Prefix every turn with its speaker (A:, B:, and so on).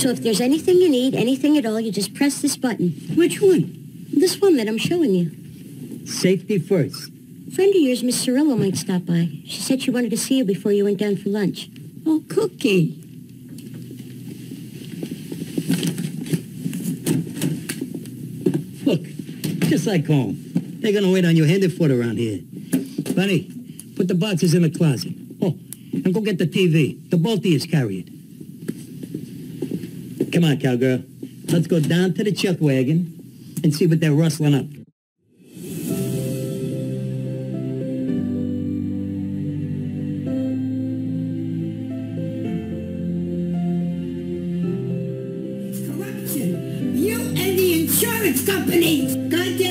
A: So if there's anything you need, anything at all, you just press this button.
B: Which one?
A: This one that I'm showing you.
B: Safety first.
A: A friend of yours, Miss Cirillo, might stop by. She said she wanted to see you before you went down for lunch.
B: Oh, Cookie. Look, just like home. They're gonna wait on you hand and foot around here. Bunny, put the boxes in the closet. Oh, and go get the TV. The yous carry it. Come on, cowgirl. Let's go down to the chuck wagon and see what they're rustling up.
C: insurance company. Goddamn.